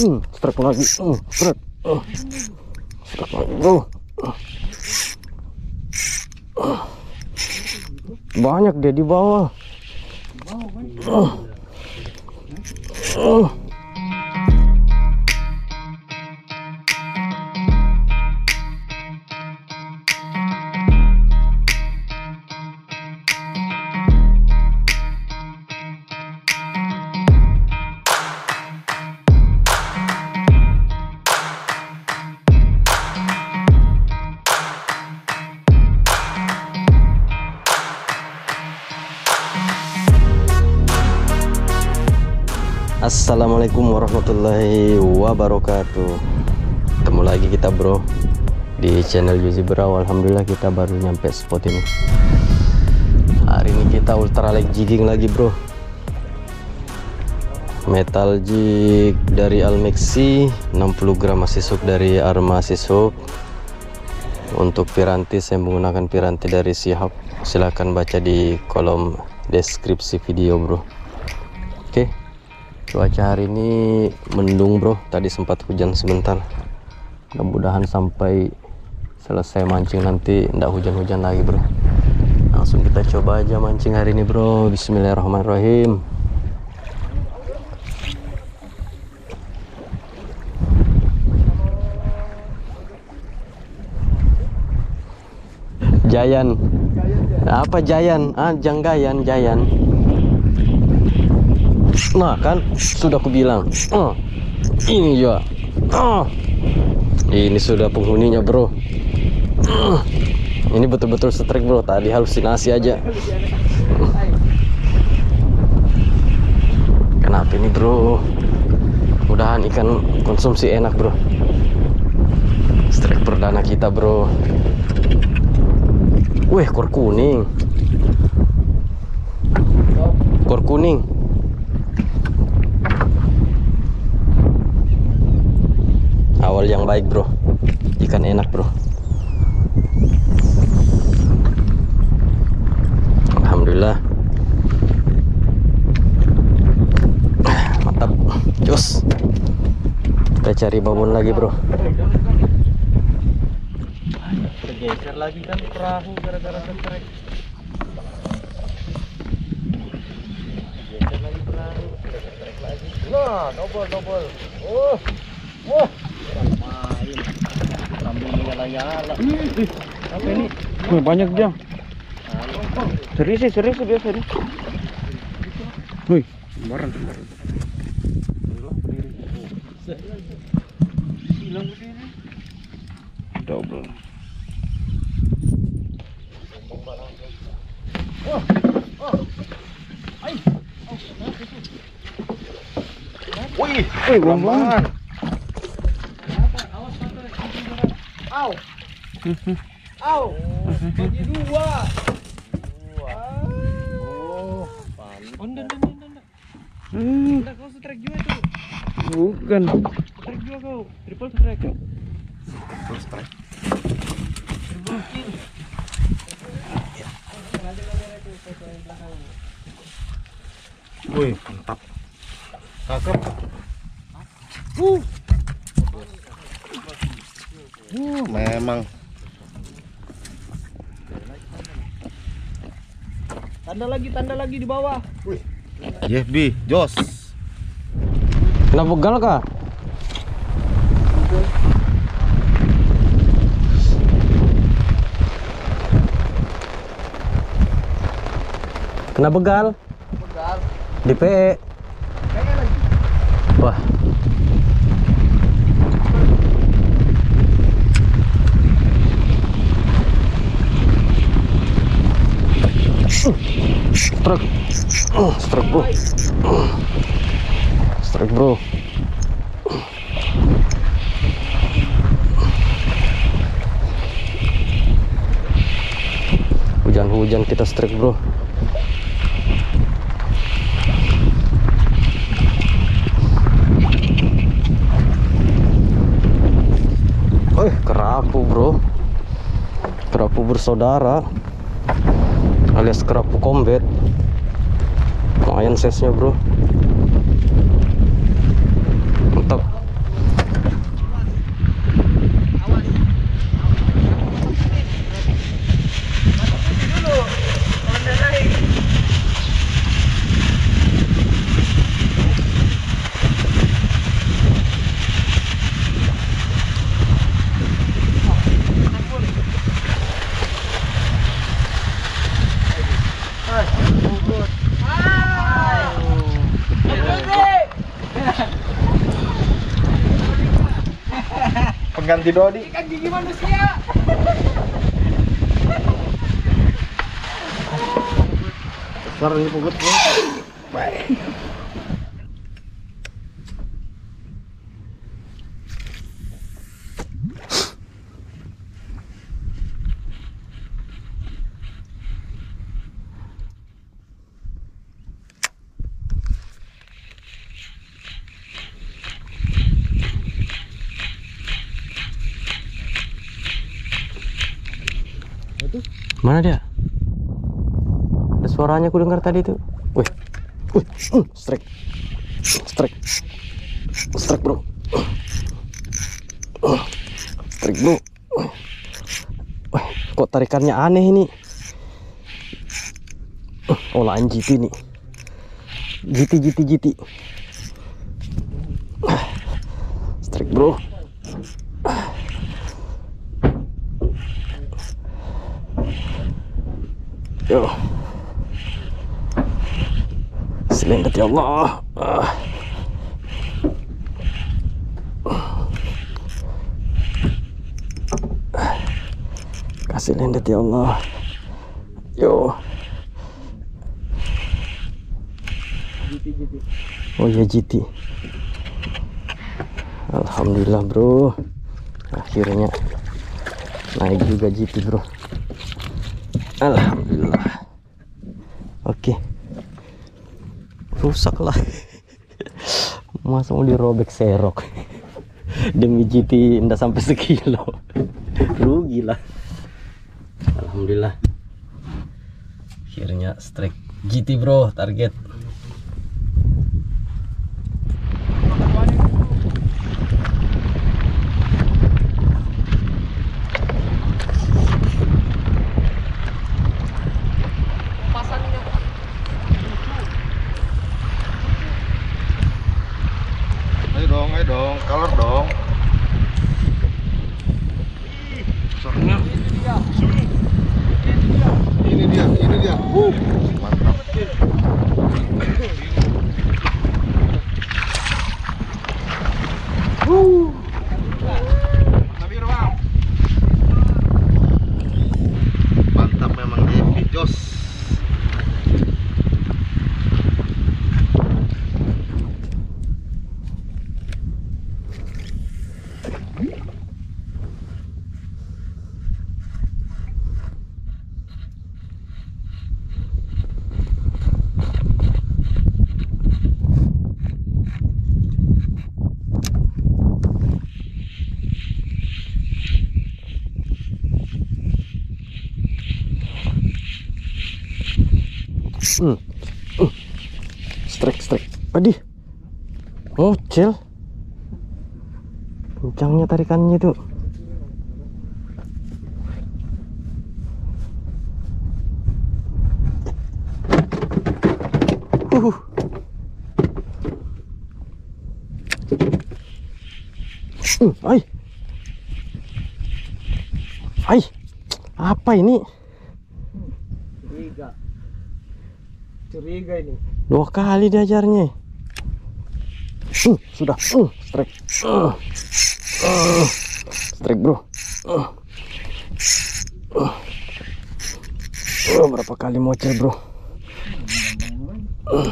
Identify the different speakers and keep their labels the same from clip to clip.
Speaker 1: Hmm, strike lagi. Hmm, strike. Uh. Strike lagi, bro. Uh. Banyak dia di bawah. Uh. Uh. Assalamualaikum warahmatullahi wabarakatuh. Ketemu lagi kita bro Di channel Yuzi Brau. Alhamdulillah kita baru nyampe spot ini. Hari ini kita ultra light jigging lagi bro. Metal jig dari Almexi 60 gram masisuk dari Arma Sisuk Untuk piranti saya menggunakan piranti dari Sihab. Silahkan baca di kolom deskripsi video bro cuaca hari ini mendung bro. Tadi sempat hujan sebentar. Mudah-mudahan sampai selesai mancing nanti tidak hujan-hujan lagi bro. Langsung kita coba aja mancing hari ini bro. Bismillahirrahmanirrahim. Jayan. Apa Jayan? Ah Janggayan Jayan Nah kan? Sudah aku bilang. Oh, Ini juga. Oh, Ini sudah penghuninya bro. Oh, Ini betul-betul strike bro. Tadi halusinasi aja. Kenapa ini bro? Mudahan ikan konsumsi enak bro. Strike perdana kita bro. Wih kor kuning. Kor kuning awal yang baik bro ikan enak bro Alhamdulillah mantap jos kita cari babon lagi bro
Speaker 2: Geser lagi kan perahu gara-gara setrek. Geser lagi perahu, setrek lagi. Nah, double double. Oh. Wah. Main. Apa ini?
Speaker 1: Banyak dia serius sih serius biasa nih Wih, sembaran sembaran
Speaker 2: Hilang berdiri.
Speaker 1: double
Speaker 2: Wih,
Speaker 1: Wih,
Speaker 2: Au. Bagi dua. Oh. Oh, enggak, enggak, enggak, enggak.
Speaker 1: Hmm,
Speaker 2: Enggak, kau strike juga itu.
Speaker 1: bukan
Speaker 2: Strike juga kau. Triple strike.
Speaker 1: Full strike
Speaker 2: Triple kill.
Speaker 1: Wih, mantap
Speaker 2: Cakep. Uh.
Speaker 3: Uh, memang
Speaker 2: Tanda lagi, tanda lagi di bawah.
Speaker 3: YFB Jos
Speaker 1: Kena begal kah? Kena begal
Speaker 2: Begal.
Speaker 1: di PE.
Speaker 2: Kayaknya lagi.
Speaker 1: Wah. Strike. Oh, strike bro. Strike bro. Hujan-hujan kita strike bro. Eh, kerapu bro. Kerapu bersaudara. Alias kerapu combat. Lumayan size-nya bro.
Speaker 3: Ganti Dodi.
Speaker 2: Ikan gigi manusia.
Speaker 3: Besar ini pugut.
Speaker 1: Mana dia? Ada suaranya aku dengar tadi tuh. Wih. Wih, strike. Strike. Strike, Bro. Strike, Bro. Wih, kok tarikannya aneh ini? Uh, Olahan GT nih. GT, GT, GT. Strike, Bro. Yo. Selindat ya Allah. Ah. Kasih lendet ya Allah. Yo. Oh ya GT. Alhamdulillah bro. Akhirnya naik juga GT bro. Alhamdulillah. Oke. Rusak lah. Masa mau dirobek serok. Demi GT ndak sampai sekilo. Rugi lah. Alhamdulillah. Akhirnya strike GT bro target.
Speaker 3: Besarnya. Ini dia, ini dia. Uh, mantap. Mantap memang Devi Jos.
Speaker 1: Hmm. Uh. Strike, strike. Adih. Ngocel. Kencangnya tarikannya tuh. Uh. Uh, ai. Ai. Apa ini?
Speaker 2: Curiga. Curiga ini.
Speaker 1: Dua kali diajarnya. Uh, sudah. Uh, strike. Uh, uh, strike bro. Uh, uh, uh, berapa kali mocel bro? Uh.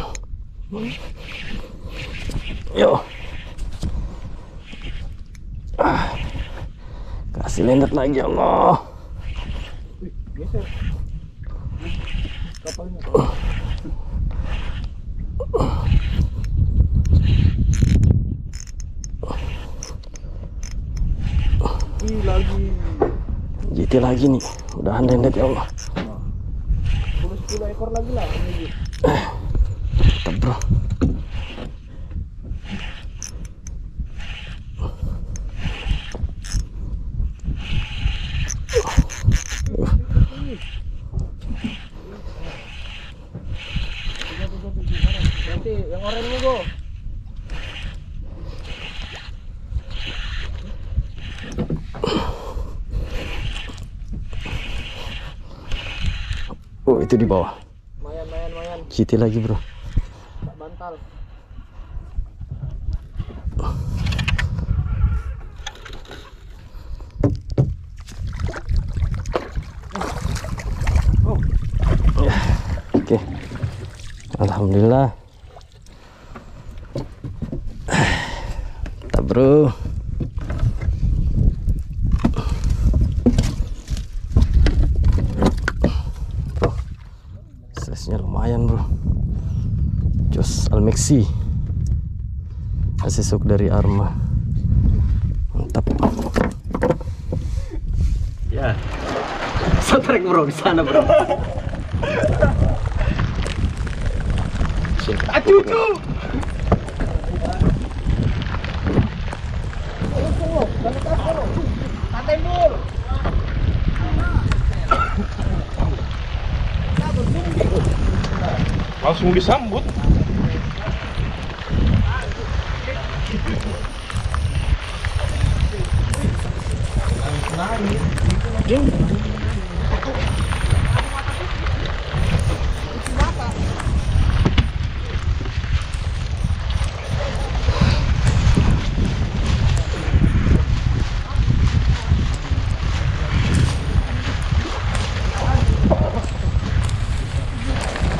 Speaker 1: Yo. Ah. Kasih lendet lagi ya Allah.
Speaker 2: Wih, geser. Kapalnya. Ih, lagi.
Speaker 1: GT lagi nih. Udahan lendet ya Allah.
Speaker 2: 10 ekor lagi lah
Speaker 1: di bawah.
Speaker 2: Mayan, lagi, Bro.
Speaker 1: Oh. Oh. Oh.
Speaker 2: Ya. Oke.
Speaker 1: Alhamdulillah. Tak Bro. Jos Almexi. Asisuk dari Arma. Mantap.
Speaker 2: Ya. Sotrek bro di sana bro. Acucu.
Speaker 4: langsung disambut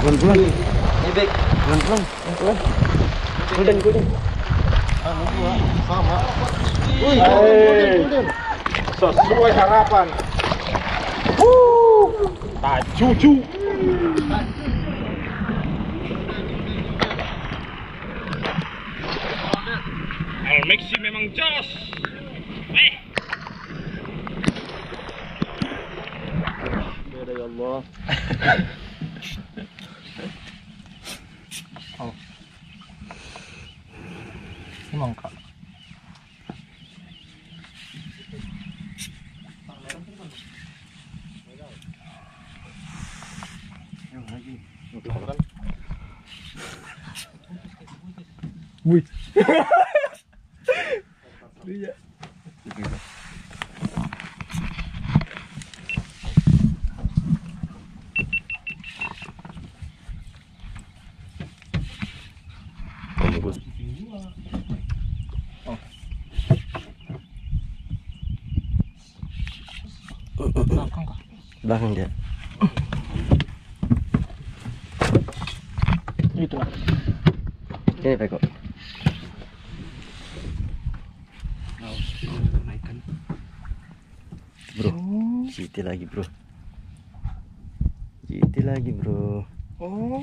Speaker 2: Vâng vâng. Đi Vâng vâng. Vâng vâng. Cố lên cố lên.
Speaker 3: Sama.
Speaker 4: Hei, sesuai harapan. Tak cucu Almexi memang jos. Eh
Speaker 2: Ya Allah. Semangka. Wih.
Speaker 1: Belakang dia.
Speaker 2: Itu lah.
Speaker 1: Ini Peko. GT lagi bro. GT lagi bro.
Speaker 2: Oh.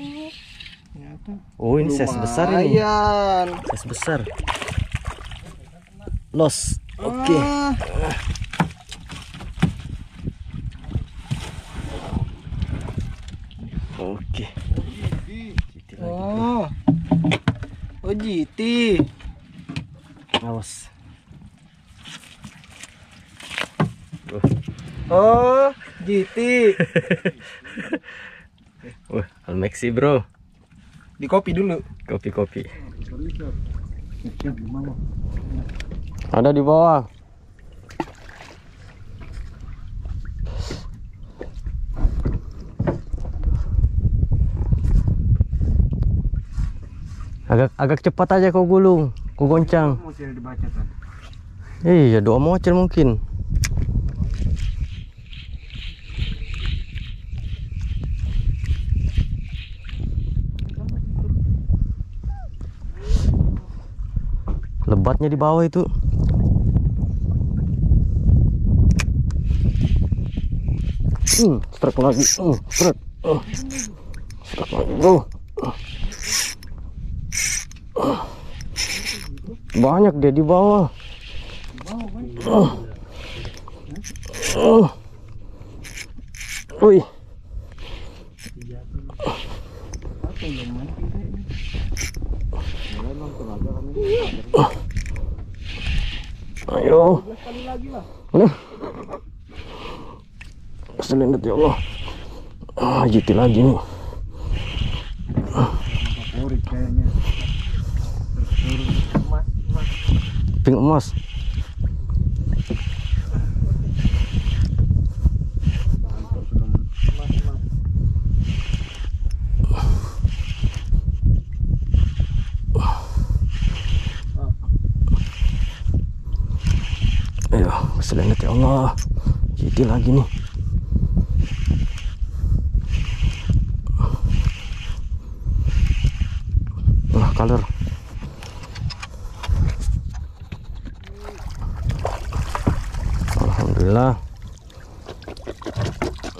Speaker 2: Ternyata.
Speaker 1: Oh ini size besar ini. Size besar. Los. Oke.
Speaker 2: Ah.
Speaker 1: Oke. GT lagi. bro.
Speaker 2: Oh. Oh GT.
Speaker 1: Awas. Bro.
Speaker 2: Oh GT.
Speaker 1: Wah, Almexi bro.
Speaker 2: Di kopi dulu.
Speaker 1: Kopi-kopi. Ada di bawah. Agak agak cepat aja kau gulung, kau goncang. Iya, doa mocel mungkin. Lebatnya di bawah itu. Hmm, strike lagi. Hmm, strike. Uh, strike lagi. Uh. Banyak dia di bawah. Uh. Uh. Wih. Ayo. Mana? Keselin ya Allah. Ah, GT lagi nih.
Speaker 2: Favorit kayaknya.
Speaker 1: Pink emas. Allah. GT lagi nih. color Alhamdulillah.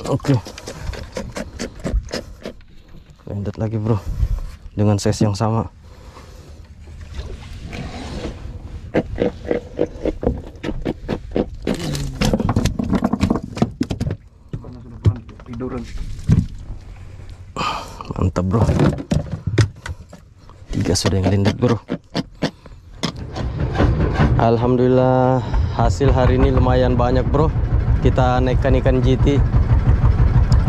Speaker 1: Oke. Lanjut lagi bro. Dengan size yang sama mantap bro sudah yang lindet bro. Alhamdulillah hasil hari ini lumayan banyak bro. Kita naikkan ikan GT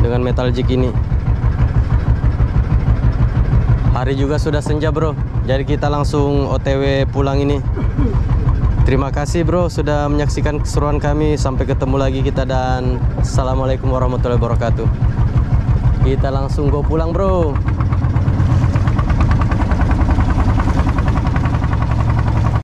Speaker 1: dengan metal jig ini. Hari juga sudah senja bro. Jadi kita langsung OTW pulang ini. Terima kasih bro sudah menyaksikan keseruan kami. Sampai ketemu lagi kita dan Assalamualaikum warahmatullahi wabarakatuh. Kita langsung go pulang bro